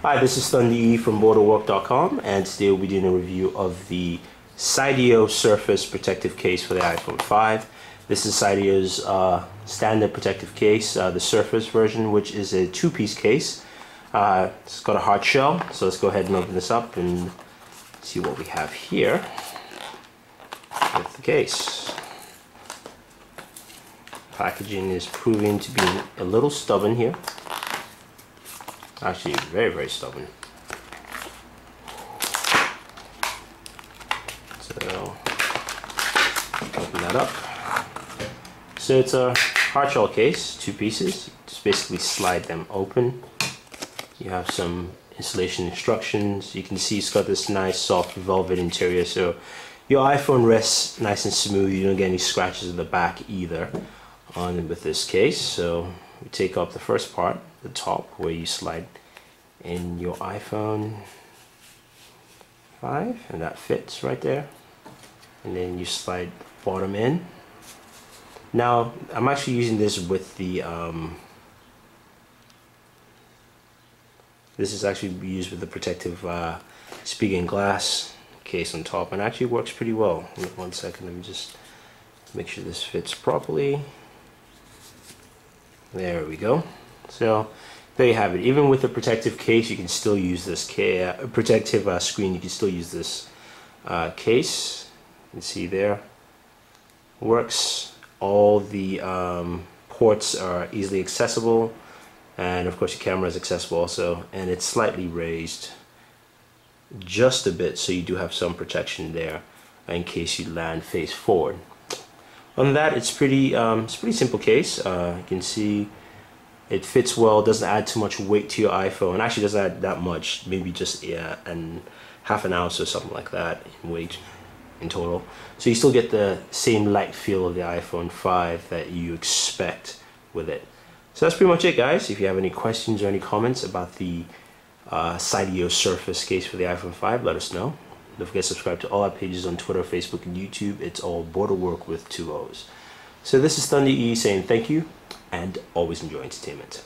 Hi, this is Thunder E from Booredatwork.com and today we'll be doing a review of the Seidio Surface protective case for the iPhone 5. This is Seidio's uh, standard protective case, uh, the Surface version, which is a two-piece case. Uh, it's got a hard shell, so let's go ahead and open this up and see what we have here with the case. Packaging is proving to be a little stubborn here. Actually, very, very stubborn. So, open that up. So it's a hard shell case, two pieces. Just basically slide them open. You have some installation instructions. You can see it's got this nice soft velvet interior, so your iPhone rests nice and smooth. You don't get any scratches in the back either on with this case. So we take up the first part, the top, where you slide in your iPhone 5, and that fits right there. And then you slide bottom in. Now, I'm actually using this with the um, This is actually used with the protective uh, Spigen glass case on top and actually works pretty well. One second, let me just make sure this fits properly. There we go. So there you have it. Even with the protective case, you can still use this uh, protective uh, screen. You can still use this uh, case. You can see there. Works. All the um, ports are easily accessible and of course your camera is accessible also and it's slightly raised just a bit so you do have some protection there in case you land face forward on that it's pretty um, it's pretty simple case uh, you can see it fits well doesn't add too much weight to your iPhone actually doesn't add that much maybe just yeah and half an ounce or something like that in weight in total so you still get the same light feel of the iPhone 5 that you expect with it so that's pretty much it guys. If you have any questions or any comments about the uh, Surface case for the iPhone 5, let us know. Don't forget to subscribe to all our pages on Twitter, Facebook, and YouTube. It's all Booredatwork with two O's. So this is Thunder E saying thank you and always enjoy entertainment.